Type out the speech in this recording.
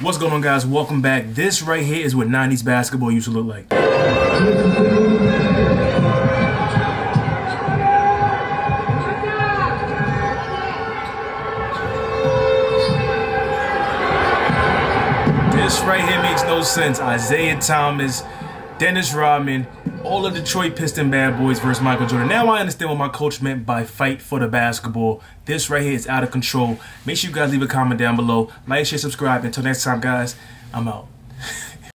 What's going on guys? Welcome back. This right here is what 90s basketball used to look like. This right here makes no sense. Isaiah Thomas, Dennis Rodman, all of Detroit Piston bad boys versus Michael Jordan. Now I understand what my coach meant by fight for the basketball. This right here is out of control. Make sure you guys leave a comment down below. Like, share, subscribe. Until next time, guys, I'm out.